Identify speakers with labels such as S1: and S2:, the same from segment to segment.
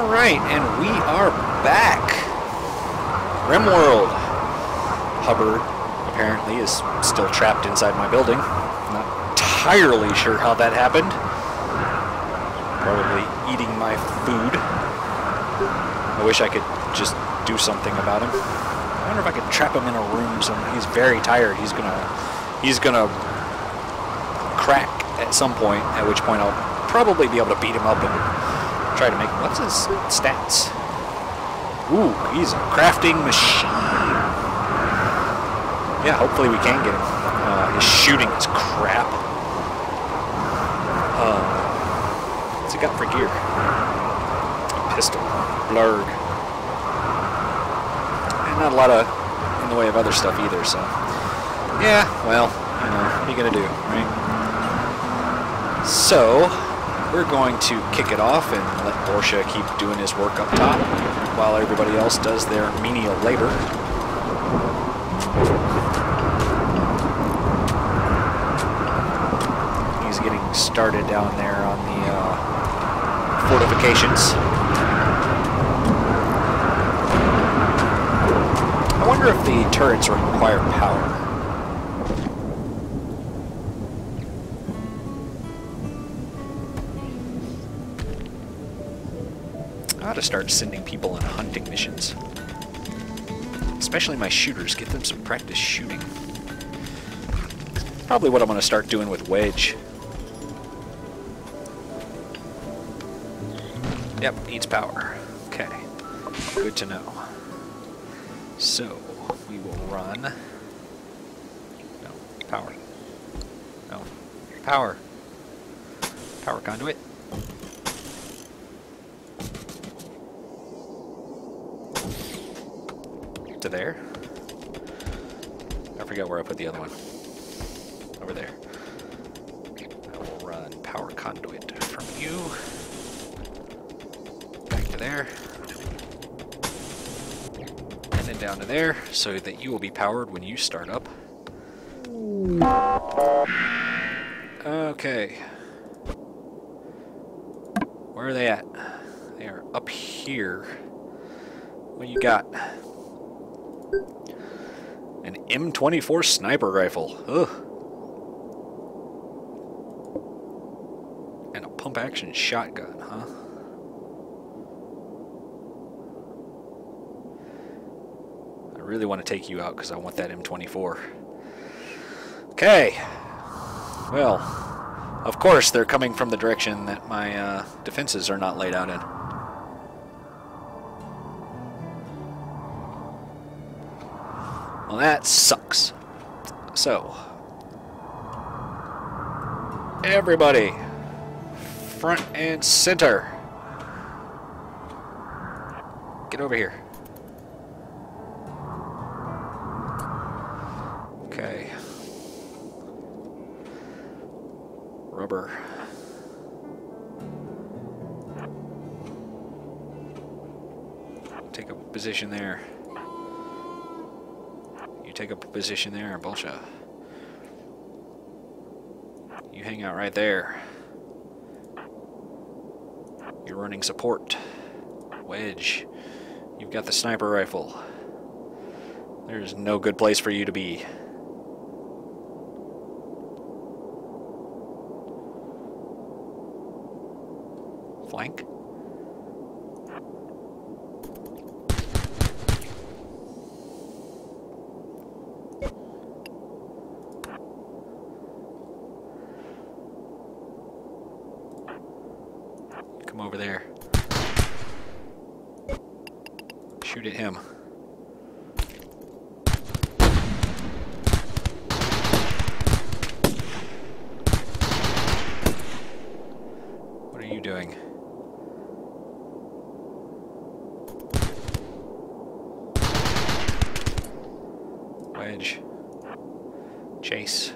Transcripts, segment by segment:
S1: Alright, and we are back. Rimworld. Hubbard apparently is still trapped inside my building. Not entirely sure how that happened. Probably eating my food. I wish I could just do something about him. I wonder if I could trap him in a room. So he's very tired. He's gonna, he's gonna crack at some point. At which point I'll probably be able to beat him up and try to make. What's his stats? Ooh, he's a crafting machine. Yeah, hopefully we can get him. Uh, his shooting is crap. Uh, what's he got for gear? Pistol, blurred And not a lot of in the way of other stuff either, so. Yeah, well, you know, what are you going to do, right? So, we're going to kick it off and let Borsha keep doing his work up top while everybody else does their menial labor. He's getting started down there on the uh, fortifications. I wonder if the turrets require power. Start sending people on hunting missions. Especially my shooters, get them some practice shooting. Probably what I'm going to start doing with Wedge. Yep, needs power. Okay, good to know. So, we will run... No, power. No, power. Power conduit. To there. I forget where I put the other one. Over there. I will run power conduit from you. Back to there And then down to there so that you will be powered when you start up. Okay. Where are they at? They are up here. What you got? An M24 sniper rifle. Ugh. And a pump action shotgun, huh? I really want to take you out because I want that M24. Okay. Well, of course they're coming from the direction that my uh, defenses are not laid out in. Well, that sucks. So, everybody, front and center. Get over here. Okay. Rubber. Take a position there. Take a position there, Bolsha. You hang out right there. You're running support. Wedge. You've got the sniper rifle. There's no good place for you to be. flank. Come over there. Shoot at him. What are you doing? Wedge. Chase.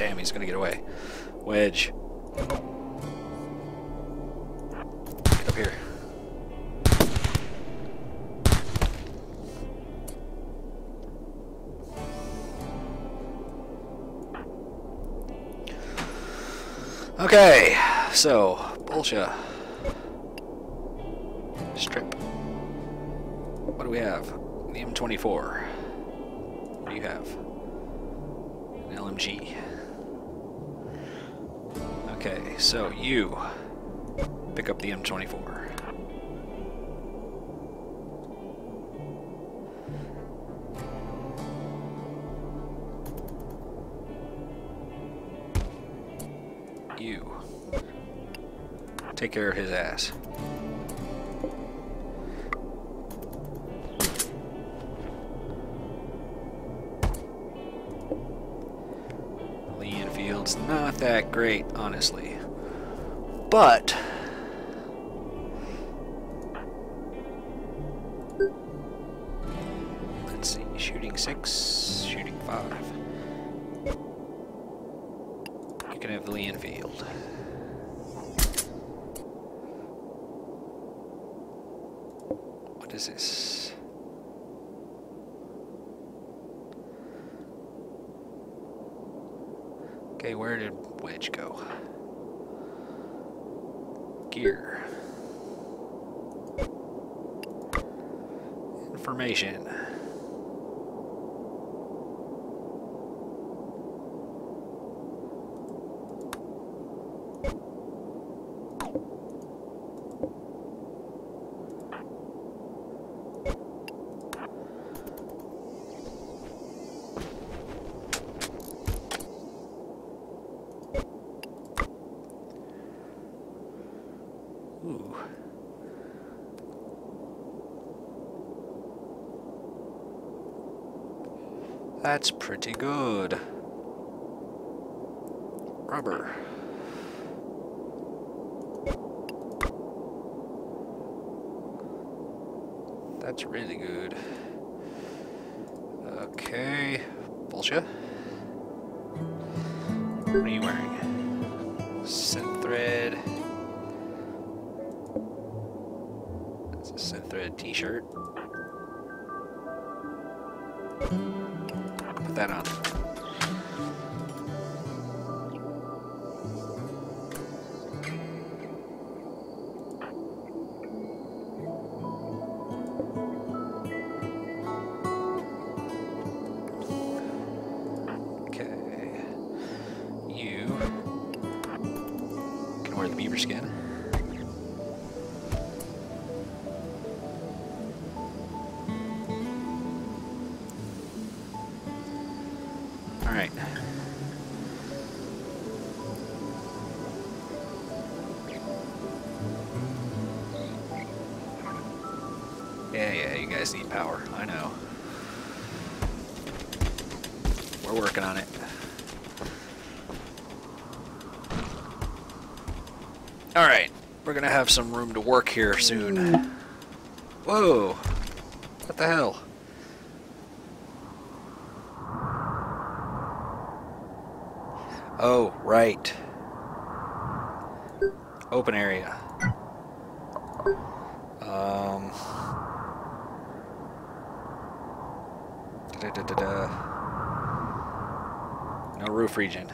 S1: Damn, he's gonna get away. Wedge. Get up here. Okay, so, Bolsha. Strip. What do we have? The M24. What do you have? An LMG. Okay, so you pick up the M24. You take care of his ass. Enfield's not that great, honestly. But let's see, shooting six, shooting five. You can have Lee Enfield. What is this? Okay, where did Wedge go? Gear. Information. Ooh. That's pretty good. Rubber. That's really good. Okay. Bullshit. What are you wearing? T-shirt. Put that on. Okay. You can wear the beaver skin. We're gonna have some room to work here soon. Whoa! What the hell? Oh, right. Open area. Um. Da-da-da-da-da. No roof region.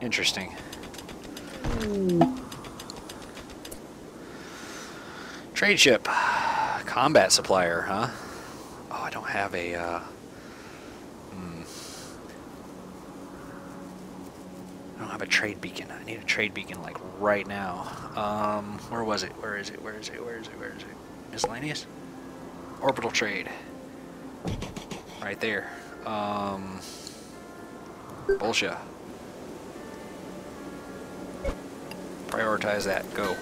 S1: Interesting. Trade ship. Combat supplier, huh? Oh, I don't have a, uh... hmm. I don't have a trade beacon. I need a trade beacon, like, right now. Um, where was it? Where is it? Where is it? Where is it? Where is it? Miscellaneous? Orbital trade. Right there. Um... Bullshit. Prioritize that. Go.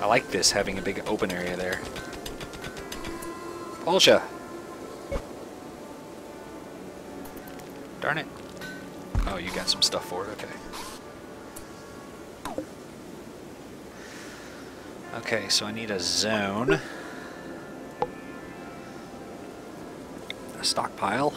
S1: I like this, having a big open area there. Polsha! Darn it. Oh, you got some stuff for it, okay. Okay, so I need a zone. Stockpile.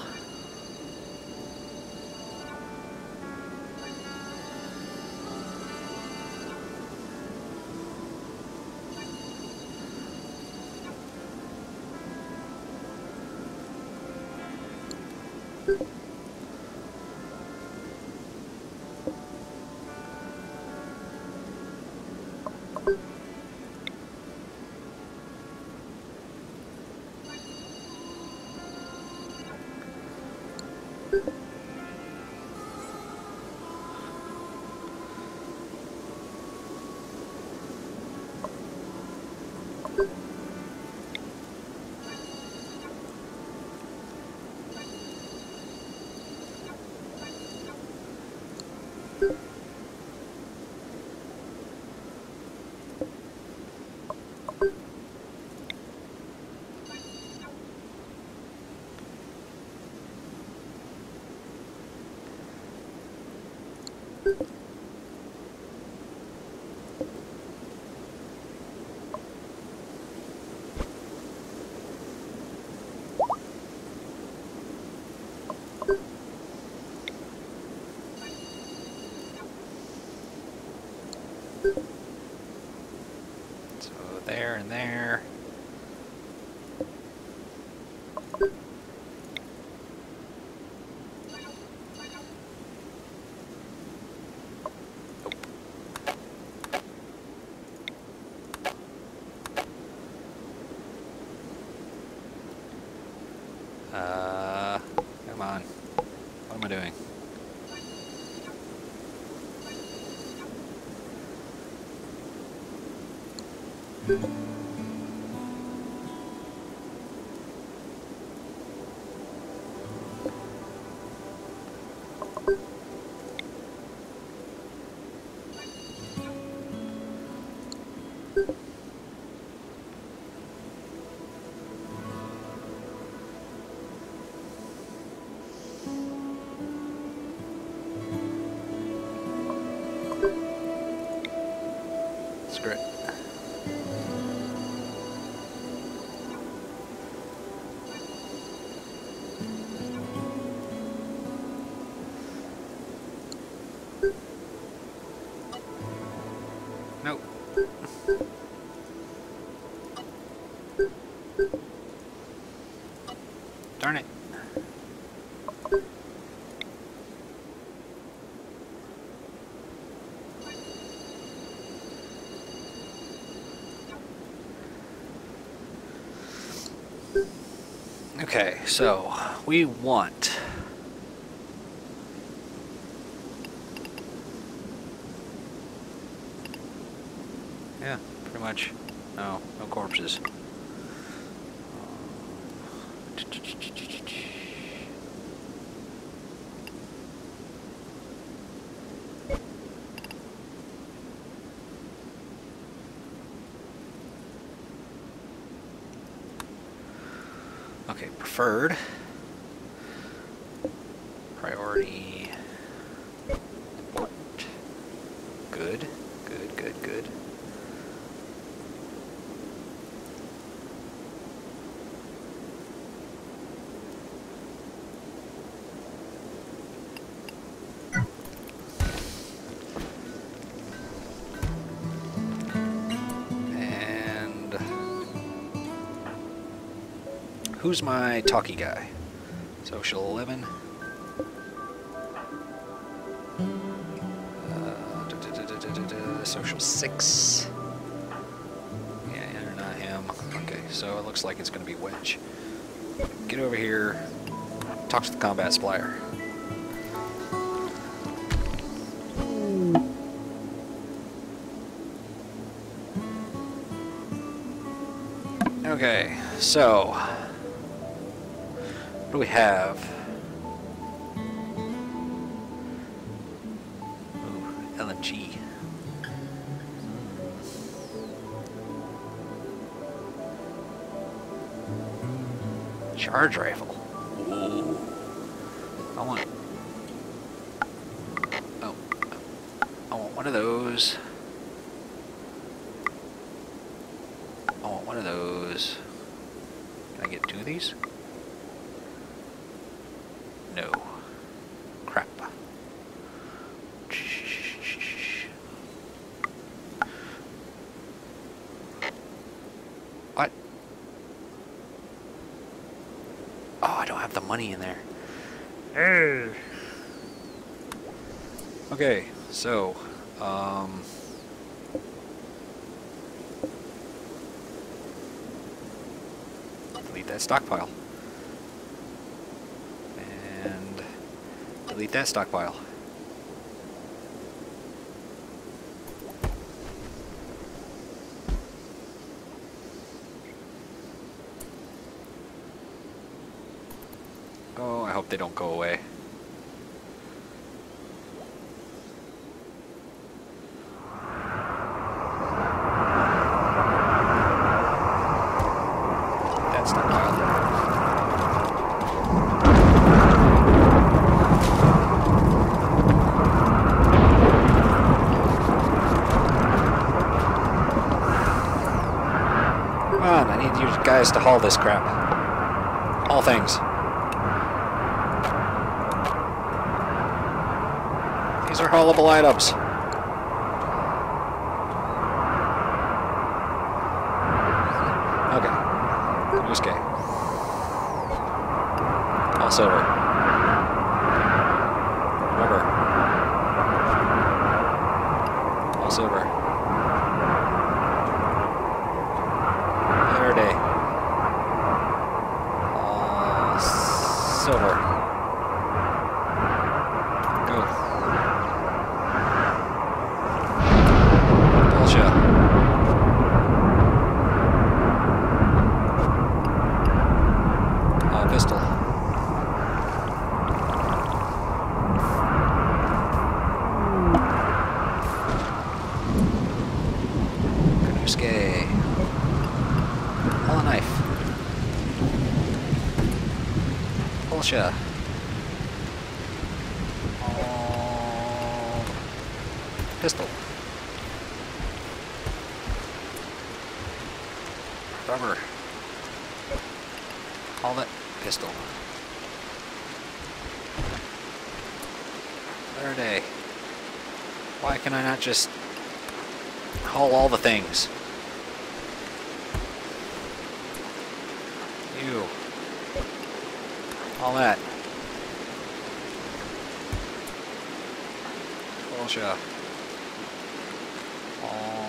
S1: There. Uh, come on. What am I doing? Screw Okay, so we want Yeah, pretty much. No, no corpses. Okay, preferred. Who's my talkie guy? Social 11. Uh, Social 6. Yeah, you're not him. Okay, so it looks like it's going to be Wedge. Get over here. Talk to the combat splier. Okay, so what do we have? Ooh, LMG. Hmm. Charge rifle. Ooh. I want. Oh. I want one of those. I want one of those. Can I get two of these? No. Crap. What? Oh, The money in there. Okay, so, um... Delete that stockpile. And delete that stockpile. Oh, I hope they don't go away. Come on, I need you guys to haul this crap. All things. Haulable items. Okay. Yusuke. All silver. Rubber. All silver. Verde. All silver. Go. Bullshit. Uh, pistol. Kanuske. Pull a knife. Bullshit. Oh. Pistol. Rubber. That pistol. Verde. Why can I not just haul all the things? You. All that. Bullshit. All. That's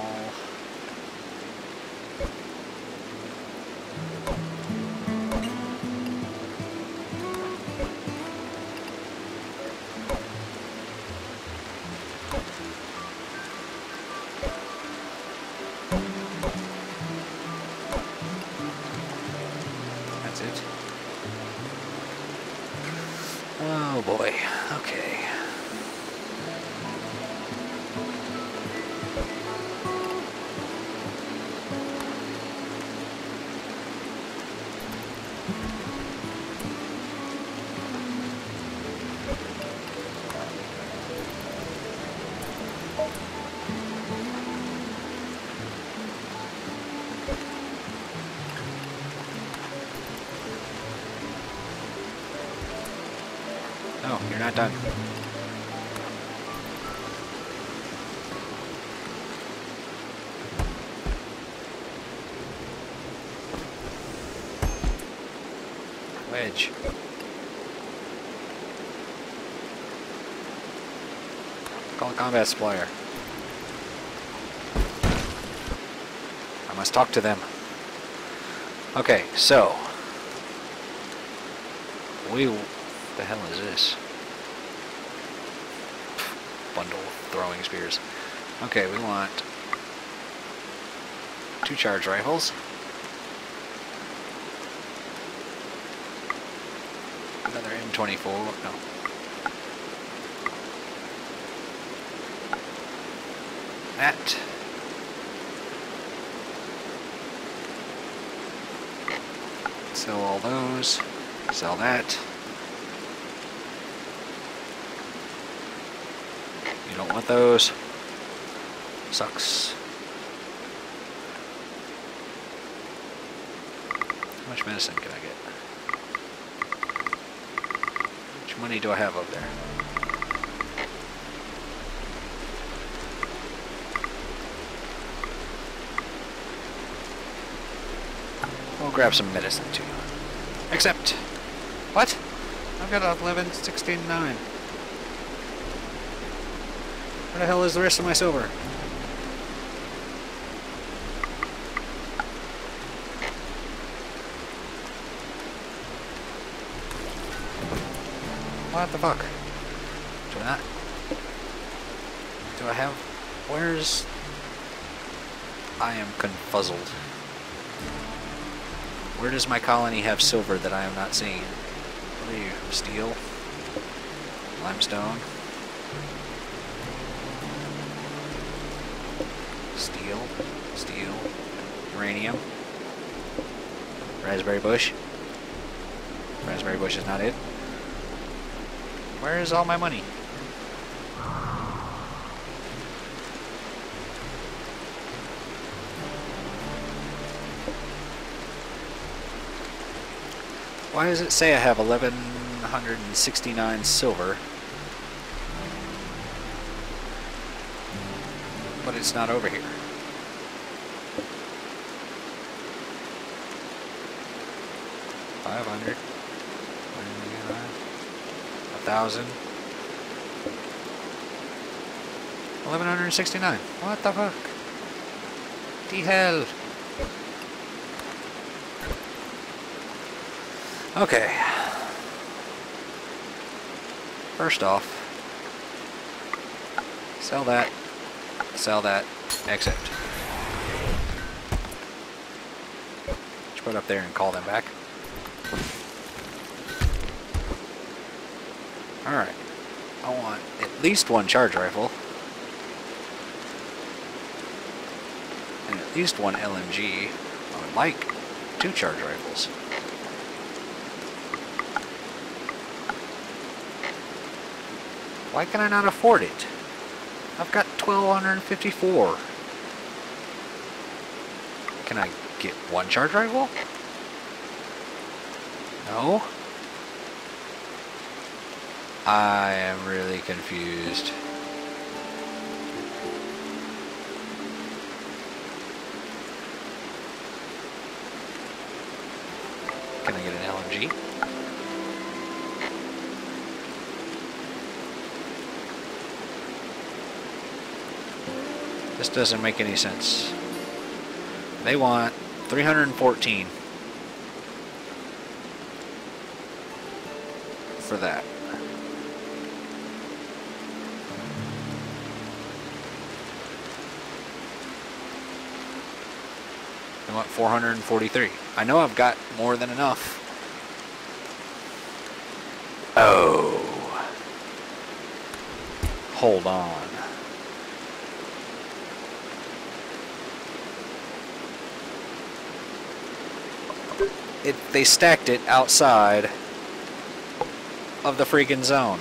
S1: Wedge. Call combat supplier. I must talk to them. Okay, so we the hell is this? Bundle of throwing spears. Okay, we want two charge rifles. Another M24. No. That. Sell all those. Sell that. You don't want those. Sucks. How much medicine can I get? How much money do I have up there? We'll grab some medicine too. Except, what? I've got 1169. Where the hell is the rest of my silver? What the fuck? Do I not? Do I have... Where's... I am confuzzled. Where does my colony have silver that I am not seeing? What are you? Steel? Limestone? Steel? Steel? Uranium? Raspberry bush? Raspberry bush is not it. Where is all my money? Why does it say I have 1169 silver? It's not over here. Five hundred. A thousand. Eleven hundred sixty-nine. What the fuck? The hell? Okay. First off, sell that, sell that, exit. Just put up there and call them back. Alright. I want at least one charge rifle. And at least one LMG. I would like two charge rifles. Why can I not afford it? I've got 1254. Can I get one charge rifle? No? I am really confused. Can I get an LMG? This doesn't make any sense. They want 314 for that. They want 443. I know I've got more than enough. Oh. Hold on. It, they stacked it outside of the freaking zone.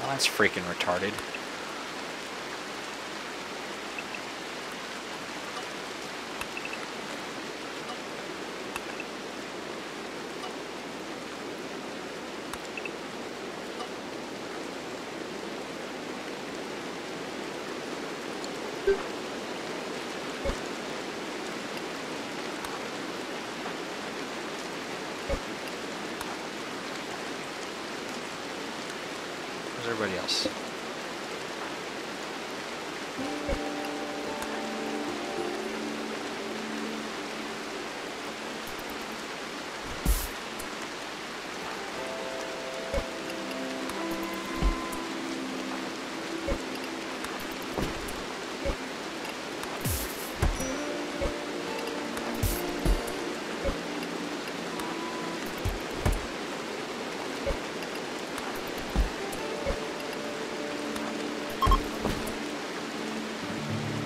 S1: Well, that's freaking retarded. Where's everybody else?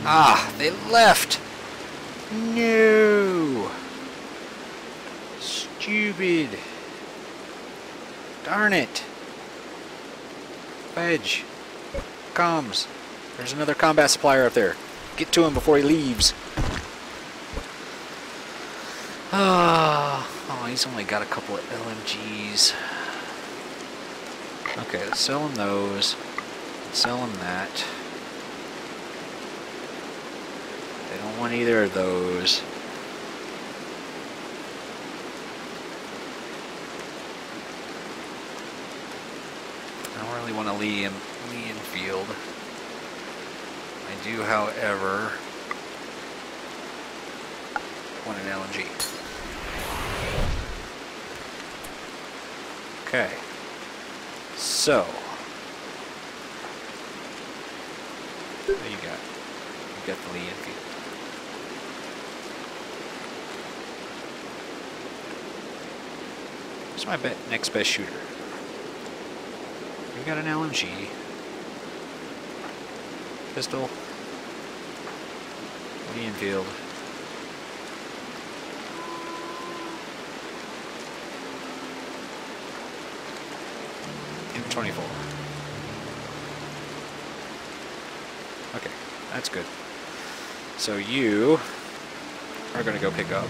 S1: Ah, they left. No. Stupid. Darn it. If Wedge. Comms. There's another combat supplier up there. Get to him before he leaves. Ah, oh, he's only got a couple of LMGs. Okay, let's sell him those. Let's sell him that. They want either of those. I don't really want to Lee in field. I do, however, want an LMG. Okay. So. What you got? You got the Lee Enfield. Who's my bet next best shooter? We've got an LMG. Pistol. Lee Enfield. M24. Okay, that's good. So you are going to go pick up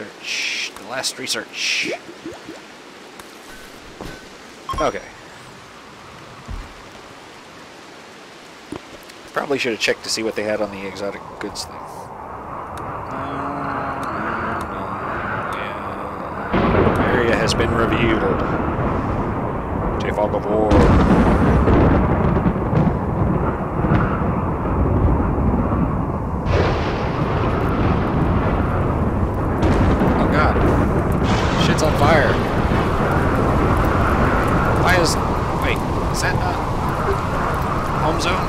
S1: Research. The last research. Okay. Probably should have checked to see what they had on the exotic goods thing. Area has been revealed. J Fog of War. Oh god. Shit's on fire. Why is... Wait, is that not... Home zone?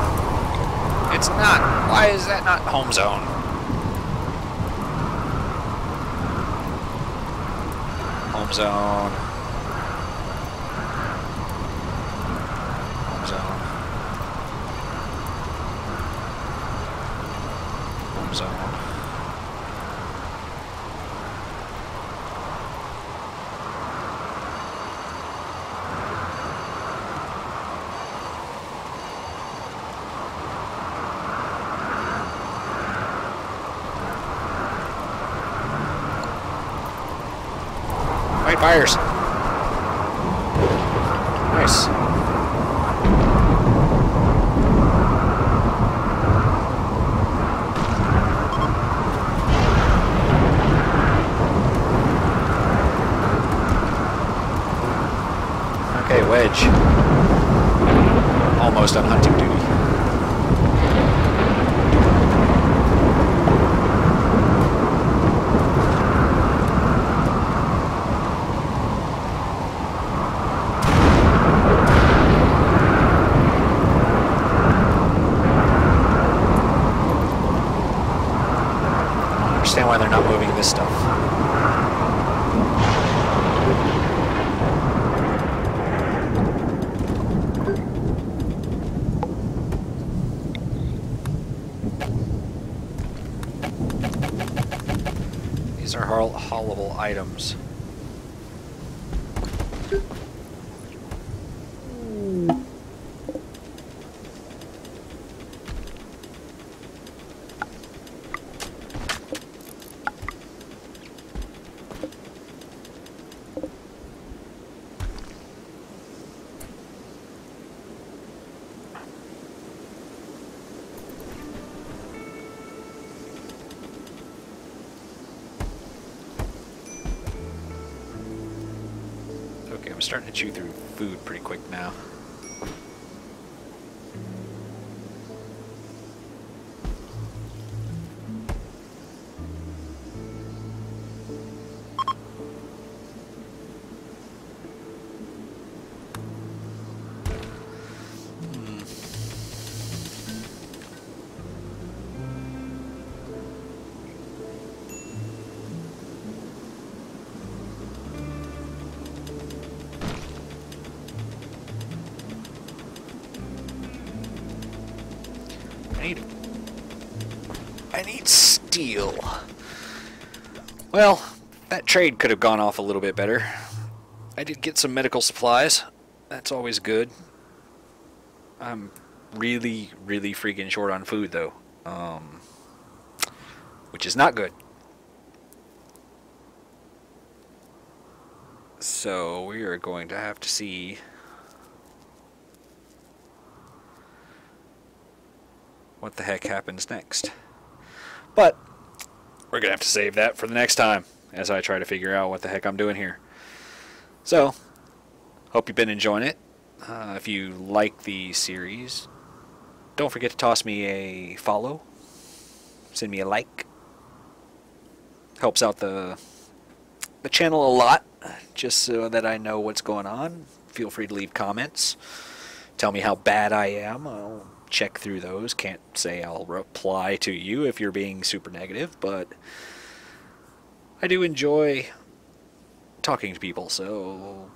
S1: It's not. Why is that not home zone? Home zone. Home zone. Home zone. Fires. Nice. Okay, Wedge. Almost on hunting duty. I don't understand why they're not moving this stuff. These are haul haulable items. Need steel. Well, that trade could have gone off a little bit better. I did get some medical supplies. That's always good. I'm really, really freaking short on food, though. Um, which is not good. So we are going to have to see what the heck happens next. But we're going to have to save that for the next time as I try to figure out what the heck I'm doing here. So, hope you've been enjoying it. Uh, if you like the series, don't forget to toss me a follow. Send me a like. Helps out the the channel a lot, just so that I know what's going on. Feel free to leave comments. Tell me how bad I am. I'll check through those. Can't say I'll reply to you if you're being super negative, but I do enjoy talking to people, so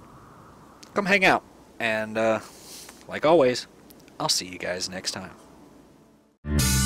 S1: come hang out. And uh, like always, I'll see you guys next time.